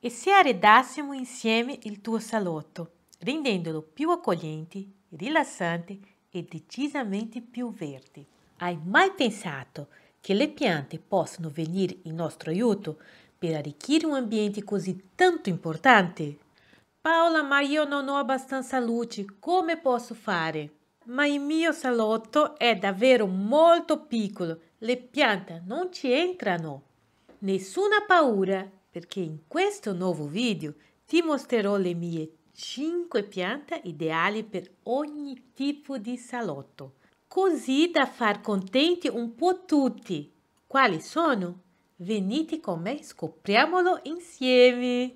e se arredassimo insieme il tuo salotto, rendendolo più accogliente, rilassante e decisamente più verde. Hai mai pensato che le piante possono venire in nostro aiuto per arricchire un ambiente così tanto importante? Paola, ma io non ho abbastanza luce, come posso fare? Ma il mio salotto è davvero molto piccolo, le piante non ci entrano. Nessuna paura, perché in questo nuovo video ti mostrerò le mie 5 piante ideali per ogni tipo di salotto, così da far contenti un po' tutti. Quali sono? Venite con me, scopriamolo insieme!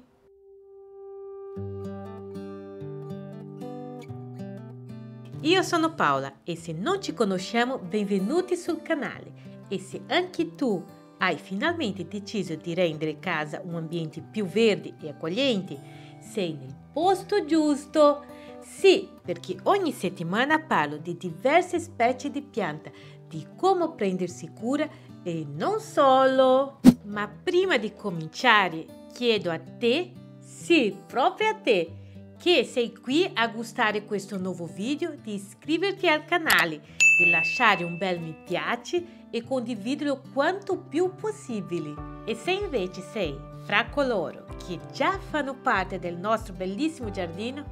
Io sono Paola e se non ci conosciamo, benvenuti sul canale. E se anche tu hai finalmente deciso di rendere casa un ambiente più verde e accogliente, sei nel posto giusto. Sì, perché ogni settimana parlo di diverse specie di pianta, di come prendersi cura e non solo. Ma prima di cominciare, chiedo a te, sì, proprio a te, che sei qui a gustare questo nuovo video, di iscriverti al canale, di lasciare un bel mi piace e condividerlo quanto più possibile. E se invece sei fra coloro che già fanno parte del nostro bellissimo giardino,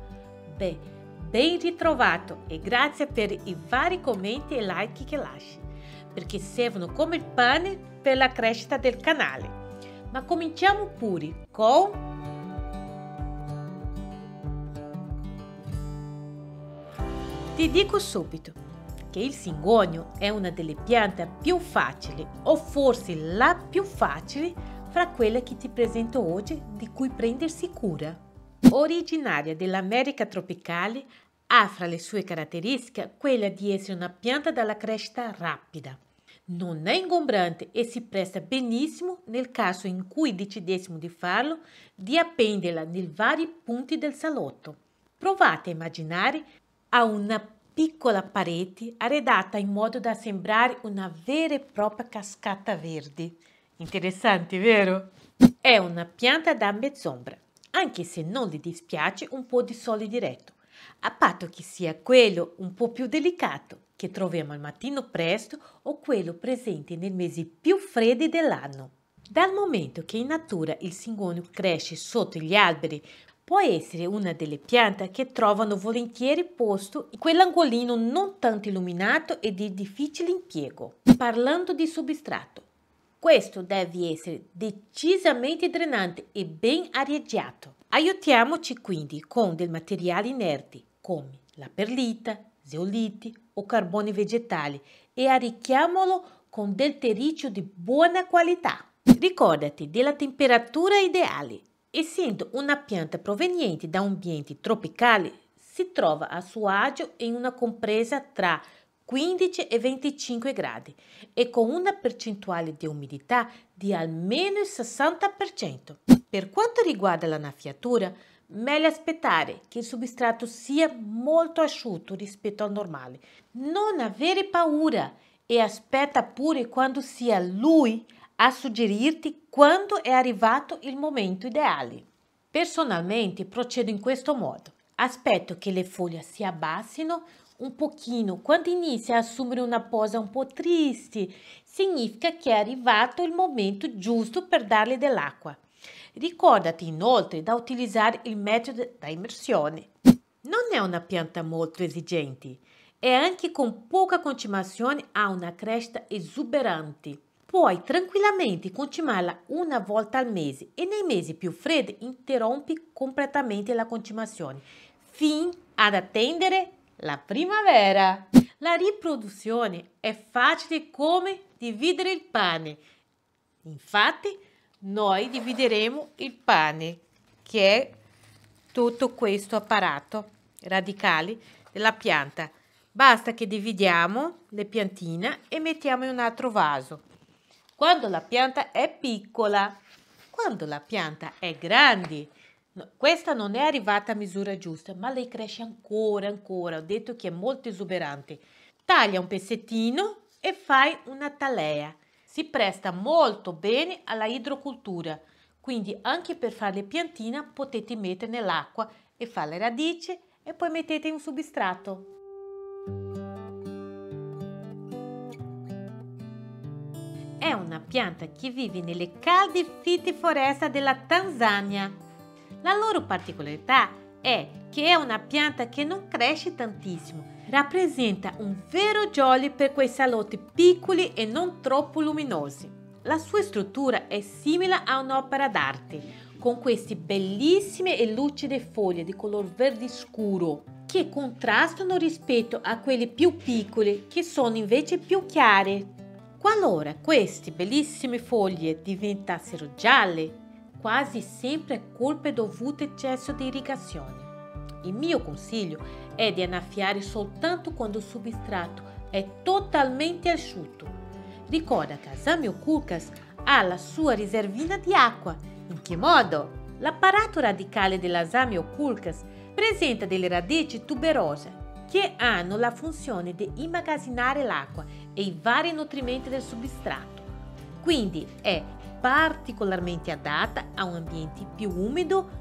beh, ben ritrovato e grazie per i vari commenti e like che lasci, perché servono come pane per la crescita del canale. Ma cominciamo pure con Ti dico subito che il singonio è una delle piante più facili o forse la più facile fra quelle che ti presento oggi di cui prendersi cura. Originaria dell'America tropicale, ha fra le sue caratteristiche quella di essere una pianta dalla crescita rapida. Non è ingombrante e si presta benissimo nel caso in cui decidessimo di farlo, di appenderla nei vari punti del salotto. Provate a immaginare ha una piccola parete arredata in modo da sembrare una vera e propria cascata verde. Interessante, vero? È una pianta da mezz'ombra, anche se non le dispiace un po' di sole diretto, a patto che sia quello un po' più delicato che troviamo al mattino presto o quello presente nei mesi più freddi dell'anno. Dal momento che in natura il singonio cresce sotto gli alberi può essere una delle piante che trovano volentieri posto in quell'angolino non tanto illuminato e di difficile impiego. Parlando di substrato, questo deve essere decisamente drenante e ben arieggiato. Aiutiamoci quindi con del materiale inerti come la perlita, zeoliti o carboni vegetali e arricchiamolo con del terriccio di buona qualità. Ricordati della temperatura ideale Essendo una pianta proveniente da ambienti tropicali, si trova a suo agio in una compresa tra 15 e 25 gradi e con una percentuale di umidità di almeno il 60%. Per quanto riguarda la meglio aspettare che il substrato sia molto asciutto rispetto al normale. Non avere paura e aspetta pure quando sia lui a suggerirti quando è arrivato il momento ideale. Personalmente procedo in questo modo. Aspetto che le foglie si abbassino un pochino. Quando inizia a assumere una posa un po' triste, significa che è arrivato il momento giusto per darle dell'acqua. Ricordati inoltre da utilizzare il metodo da immersione. Non è una pianta molto esigente e anche con poca concimazione ha una crescita esuberante. Puoi tranquillamente concimarla una volta al mese e nei mesi più freddi interrompi completamente la concimazione fin ad attendere la primavera. La riproduzione è facile come dividere il pane. Infatti, noi divideremo il pane, che è tutto questo apparato radicali della pianta. Basta che dividiamo le piantine e mettiamo in un altro vaso quando la pianta è piccola, quando la pianta è grande. Questa non è arrivata a misura giusta, ma lei cresce ancora, ancora. Ho detto che è molto esuberante. Taglia un pezzettino e fai una talea. Si presta molto bene alla idrocultura. quindi anche per fare le piantine potete mettere nell'acqua e fare le radici e poi mettete un substrato. Pianta che vive nelle calde fitte foreste della Tanzania. La loro particolarità è che è una pianta che non cresce tantissimo, rappresenta un vero jolly per quei salotti piccoli e non troppo luminosi. La sua struttura è simile a un'opera d'arte, con queste bellissime e lucide foglie di color verde scuro che contrastano rispetto a quelle più piccole che sono invece più chiare. Qualora queste bellissime foglie diventassero gialle, quasi sempre è colpa dovuta eccesso di irrigazione. Il mio consiglio è di annaffiare soltanto quando il substrato è totalmente asciutto. Ricorda che Asamio Kulkas ha la sua riservina di acqua in che modo? L'apparato radicale dell'Asamio culcas presenta delle radici tuberose che hanno la funzione di immagazzinare l'acqua e i vari nutrimenti del substrato. Quindi è particolarmente adatta a un ambiente più umido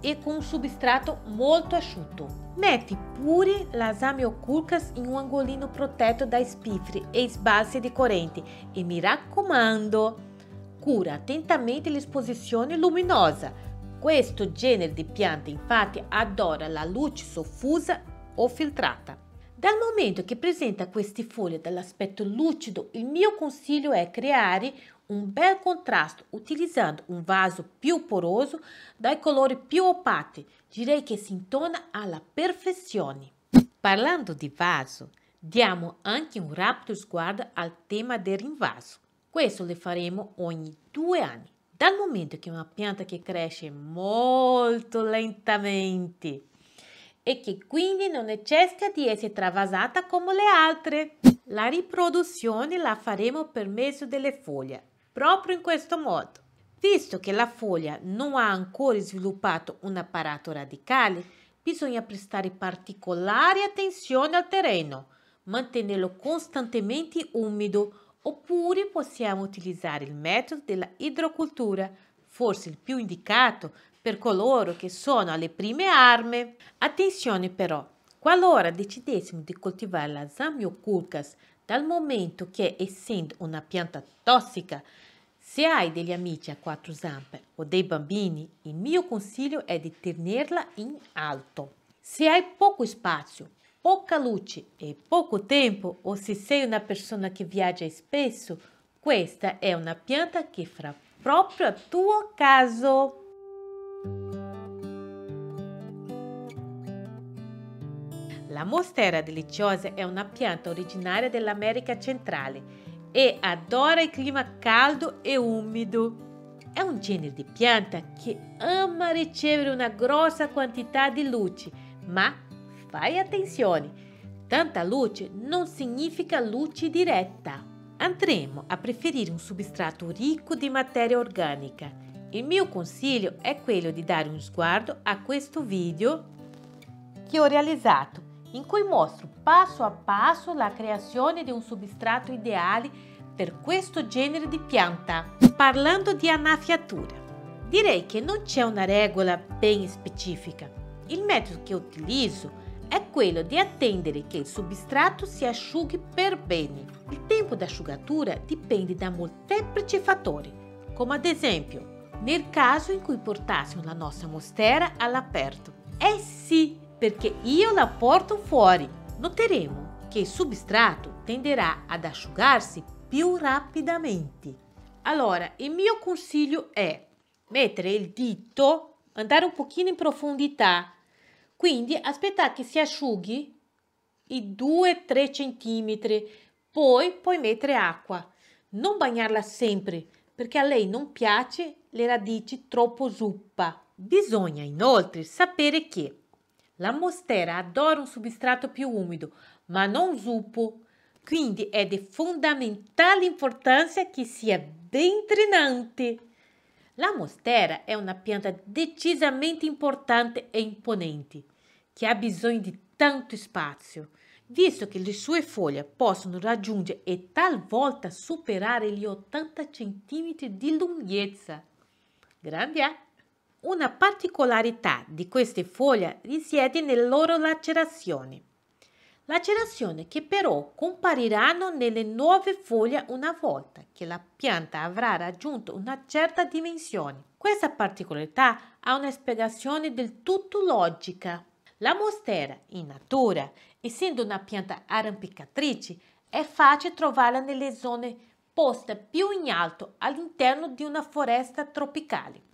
e con un substrato molto asciutto. Metti pure l'Asamio culcas in un angolino protetto dai spifferi e sbalzi di corrente e mi raccomando, cura attentamente l'esposizione luminosa. Questo genere di piante infatti adora la luce soffusa o filtrata. Dal momento che presenta queste foglie dall'aspetto lucido, il mio consiglio è creare un bel contrasto utilizzando un vaso più poroso dai colori più opati. Direi che si intona alla perfezione. Parlando di vaso, diamo anche un rapido sguardo al tema del rinvaso. Questo lo faremo ogni due anni, dal momento che è una pianta che cresce molto lentamente e che quindi non necessita di essere travasata come le altre. La riproduzione la faremo per mezzo delle foglie, proprio in questo modo. Visto che la foglia non ha ancora sviluppato un apparato radicale, bisogna prestare particolare attenzione al terreno, mantenerlo costantemente umido Oppure possiamo utilizzare il metodo della idrocultura, forse il più indicato per coloro che sono alle prime armi. Attenzione però, qualora decidessimo di coltivare la Zamioculcas dal momento che essendo una pianta tossica, se hai degli amici a quattro zampe o dei bambini, il mio consiglio è di tenerla in alto. Se hai poco spazio, poca luce e poco tempo o se sei una persona che viaggia spesso, questa è una pianta che farà proprio a tuo caso. La mostera deliziosa è una pianta originaria dell'America centrale e adora il clima caldo e umido. È un genere di pianta che ama ricevere una grossa quantità di luce, ma Fai attenzione, tanta luce non significa luce diretta. Andremo a preferire un substrato ricco di materia organica. Il mio consiglio è quello di dare un sguardo a questo video che ho realizzato, in cui mostro passo a passo la creazione di un substrato ideale per questo genere di pianta. Parlando di annaffiatura, direi che non c'è una regola ben specifica. Il metodo che utilizzo è quello di attendere che il substrato si asciughi per bene. Il tempo di asciugatura dipende da molteplici fattori, come ad esempio nel caso in cui portassimo la nostra mostera all'aperto. Eh sì, perché io la porto fuori. Noteremo che il substrato tenderà ad asciugarsi più rapidamente. Allora, il mio consiglio è mettere il dito, andare un pochino in profondità quindi aspettate che si asciughi i 2-3 cm, poi puoi mettere acqua. Non bagnarla sempre perché a lei non piace le radici troppo zuppa. Bisogna inoltre sapere che la mostera adora un substrato più umido, ma non zuppo. Quindi è di fondamentale importanza che sia ben drenante. La mostera è una pianta decisamente importante e imponente che ha bisogno di tanto spazio, visto che le sue foglie possono raggiungere e talvolta superare gli 80 cm di lunghezza. Grande eh? Una particolarità di queste foglie risiede nelle loro lacerazioni. Lacerazioni che però compariranno nelle nuove foglie una volta che la pianta avrà raggiunto una certa dimensione. Questa particolarità ha una spiegazione del tutto logica. La mostera, in natura, essendo una pianta arrampicatrice, è facile trovarla nelle zone poste più in alto all'interno di una foresta tropicale.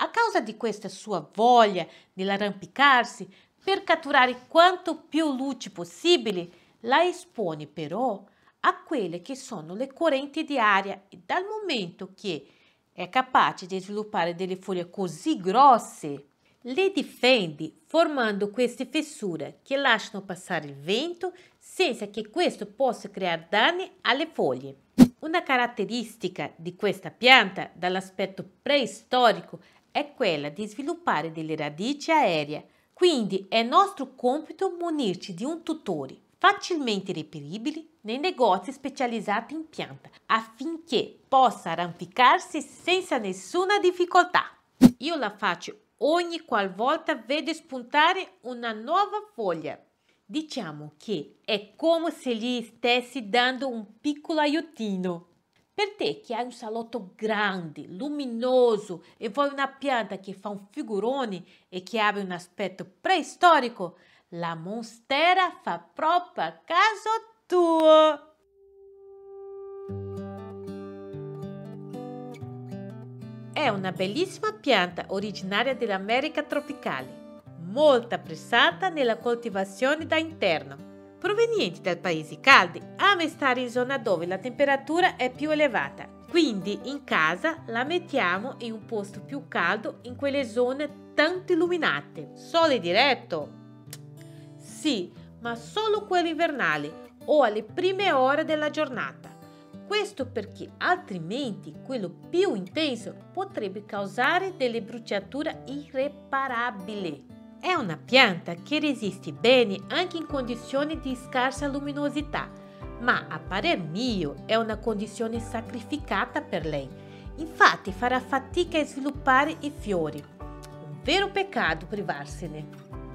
A causa di questa sua voglia nell'arrampicarsi, per catturare quanto più luce possibile, la espone però a quelle che sono le correnti di aria e dal momento che è capace di sviluppare delle foglie così grosse, le difende formando queste fessure che lasciano passare il vento senza che questo possa creare danni alle foglie. Una caratteristica di questa pianta dall'aspetto preistorico è quella di sviluppare delle radici aeree, quindi è nostro compito munirci di un tutore facilmente reperibile nei negozi specializzati in pianta affinché possa arrampicarsi senza nessuna difficoltà. Io la faccio ogni qualvolta vedo spuntare una nuova foglia. Diciamo che è come se gli stessi dando un piccolo aiutino. Per te che hai un salotto grande, luminoso e vuoi una pianta che fa un figurone e che abbia un aspetto preistorico, la monstera fa proprio a caso tuo. È una bellissima pianta originaria dell'America tropicale, molto apprezzata nella coltivazione da interno. Proveniente dai paesi caldi, ama stare in zona dove la temperatura è più elevata. Quindi in casa la mettiamo in un posto più caldo in quelle zone tanto illuminate. Sole diretto? Sì, ma solo quello invernale o alle prime ore della giornata. Questo perché altrimenti quello più intenso potrebbe causare delle bruciature irreparabili. È una pianta che resiste bene anche in condizioni di scarsa luminosità, ma a parer mio è una condizione sacrificata per lei. Infatti farà fatica a sviluppare i fiori. Un vero peccato privarsene.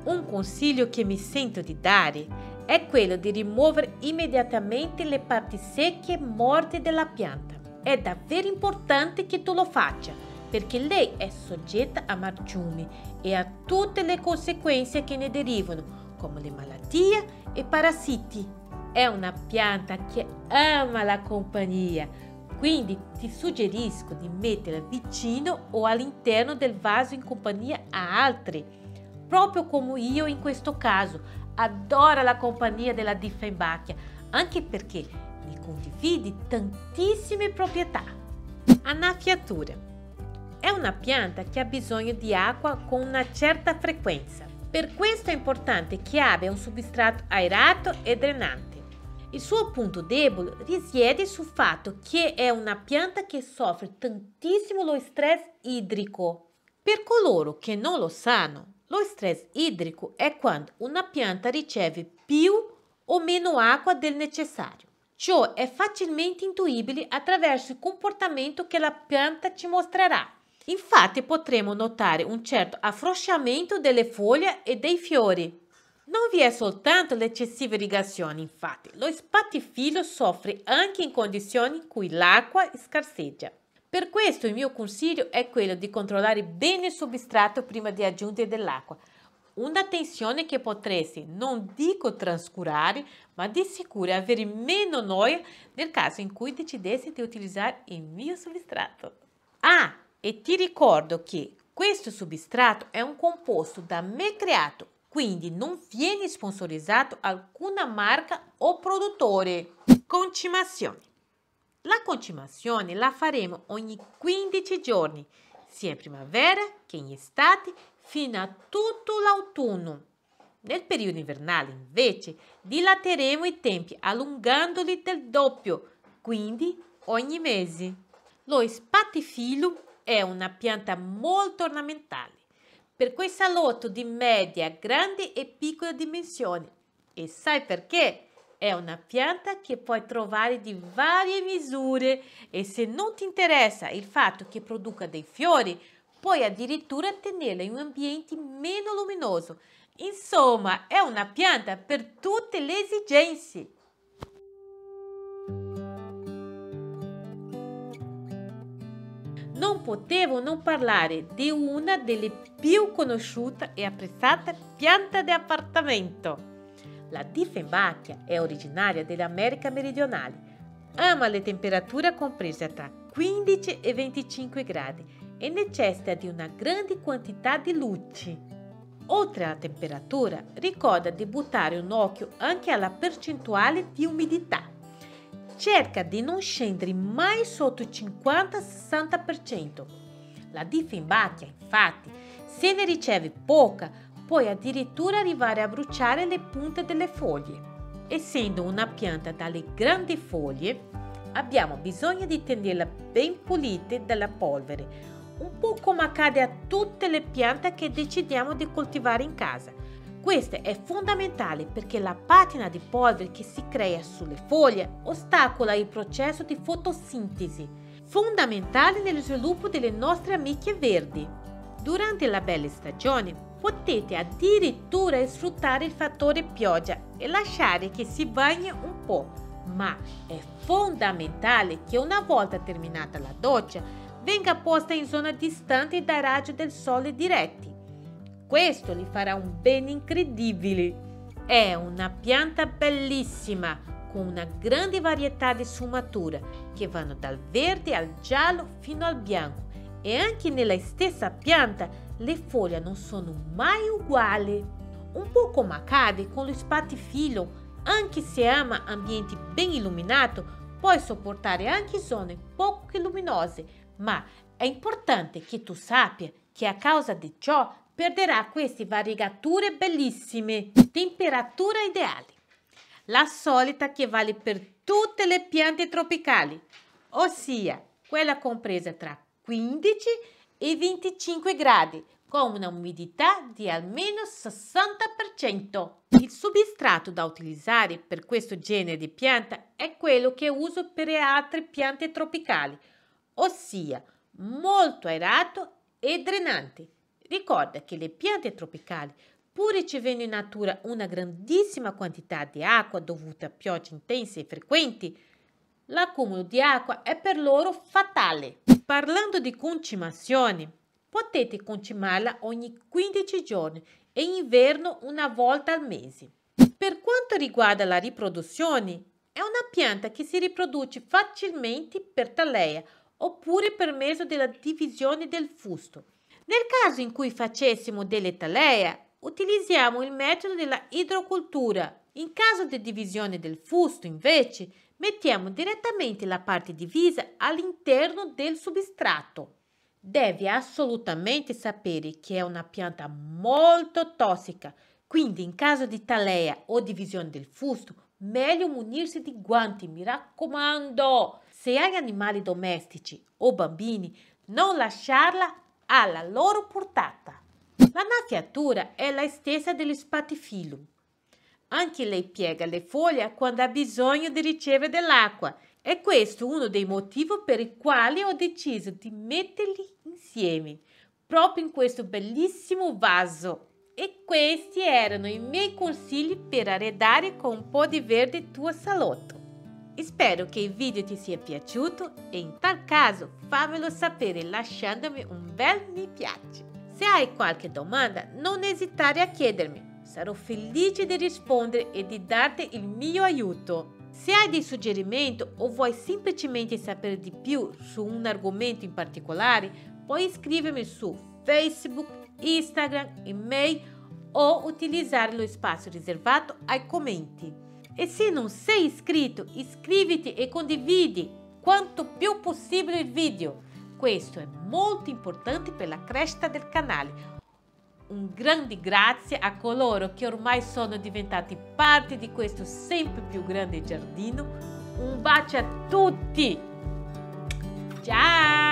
Un consiglio che mi sento di dare è quello di rimuovere immediatamente le parti secche e morte della pianta. È davvero importante che tu lo faccia perché lei è soggetta a marciumi e a tutte le conseguenze che ne derivano, come le malattie e parassiti. È una pianta che ama la compagnia, quindi ti suggerisco di metterla vicino o all'interno del vaso in compagnia a altri, proprio come io in questo caso adora la compagnia della Diffenbachia, anche perché ne condividi tantissime proprietà. Annaffiatura. È una pianta che ha bisogno di acqua con una certa frequenza. Per questo è importante che abbia un substrato aerato e drenante. Il suo punto debole risiede sul fatto che è una pianta che soffre tantissimo lo stress idrico. Per coloro che non lo sanno, lo stress idrico è quando una pianta riceve più o meno acqua del necessario. Ciò è facilmente intuibile attraverso il comportamento che la pianta ci mostrerà. Infatti potremo notare un certo affrosciamento delle foglie e dei fiori. Non vi è soltanto l'eccessiva irrigazione, infatti, lo spatifilo soffre anche in condizioni in cui l'acqua scarseggia. Per questo il mio consiglio è quello di controllare bene il substrato prima di aggiungere dell'acqua. Un'attenzione che potresti, non dico trascurare, ma di sicuro avere meno noia nel caso in cui decidessi di utilizzare il mio substrato. Ah, e ti ricordo che questo substrato è un composto da me creato, quindi non viene sponsorizzato alcuna marca o produttore. Concimazione. La concimazione la faremo ogni 15 giorni, sia in primavera che in estate, fino a tutto l'autunno. Nel periodo invernale, invece, dilateremo i tempi allungandoli del doppio, quindi ogni mese. Lo spatifilo è una pianta molto ornamentale per quei salotto di media, grandi e piccole dimensioni. E sai perché? È una pianta che puoi trovare di varie misure e se non ti interessa il fatto che produca dei fiori, puoi addirittura tenerla in un ambiente meno luminoso. Insomma, è una pianta per tutte le esigenze. Potevo non parlare di una delle più conosciute e apprezzate piante di appartamento. La Dieffenbachia è originaria dell'America meridionale. Ama le temperature comprese tra 15 e 25 gradi e necessita di una grande quantità di luce. Oltre alla temperatura, ricorda di buttare un occhio anche alla percentuale di umidità. Cerca di non scendere mai sotto il 50-60%. La Dieffenbachia, infatti, se ne riceve poca, può addirittura arrivare a bruciare le punte delle foglie. Essendo una pianta dalle grandi foglie, abbiamo bisogno di tenerla ben pulita dalla polvere, un po' come accade a tutte le piante che decidiamo di coltivare in casa. Questo è fondamentale perché la patina di polvere che si crea sulle foglie ostacola il processo di fotosintesi, fondamentale nello sviluppo delle nostre amiche verdi. Durante la bella stagione potete addirittura sfruttare il fattore pioggia e lasciare che si bagni un po', ma è fondamentale che una volta terminata la doccia venga posta in zona distante dai raggi del sole diretti. Questo gli farà un bene incredibile. È una pianta bellissima con una grande varietà di sfumature che vanno dal verde al giallo fino al bianco e anche nella stessa pianta le foglie non sono mai uguali. Un po' come accade con lo spatifilo, anche se ama ambienti ben illuminati, puoi sopportare anche zone poco luminose, ma è importante che tu sappia che a causa di ciò perderà queste variegature bellissime. Temperatura ideale. La solita che vale per tutte le piante tropicali, ossia quella compresa tra 15 e 25 gradi, con una umidità di almeno 60%. Il substrato da utilizzare per questo genere di pianta è quello che uso per le altre piante tropicali, ossia molto aerato e drenante. Ricorda che le piante tropicali, pur ricevendo in natura una grandissima quantità di acqua dovuta a piogge intense e frequenti, l'accumulo di acqua è per loro fatale. Parlando di concimazione, potete concimarla ogni 15 giorni e in inverno una volta al mese. Per quanto riguarda la riproduzione, è una pianta che si riproduce facilmente per talea oppure per mezzo della divisione del fusto. Nel caso in cui facessimo delle talea, utilizziamo il metodo della idrocultura. In caso di divisione del fusto, invece, mettiamo direttamente la parte divisa all'interno del substrato. Devi assolutamente sapere che è una pianta molto tossica, quindi in caso di talea o divisione del fusto, meglio munirsi di guanti, mi raccomando. Se hai animali domestici o bambini, non lasciarla alla loro portata. La naffiatura è la stessa dello spatifilum. Anche lei piega le foglie quando ha bisogno di ricevere dell'acqua. E questo è uno dei motivi per i quali ho deciso di metterli insieme, proprio in questo bellissimo vaso. E questi erano i miei consigli per arredare con un po' di verde il tuo salotto. Spero che il video ti sia piaciuto e in tal caso fammelo sapere lasciandomi un bel mi piace. Se hai qualche domanda non esitare a chiedermi Sarò felice di rispondere e di darti il mio aiuto. Se hai dei suggerimenti o vuoi semplicemente sapere di più su un argomento in particolare, puoi iscrivermi su Facebook, Instagram, email o utilizzare lo spazio riservato ai commenti. E se non sei iscritto, iscriviti e condividi quanto più possibile il video. Questo è molto importante per la crescita del canale un grande grazie a coloro che ormai sono diventati parte di questo sempre più grande giardino. Un bacio a tutti! Ciao!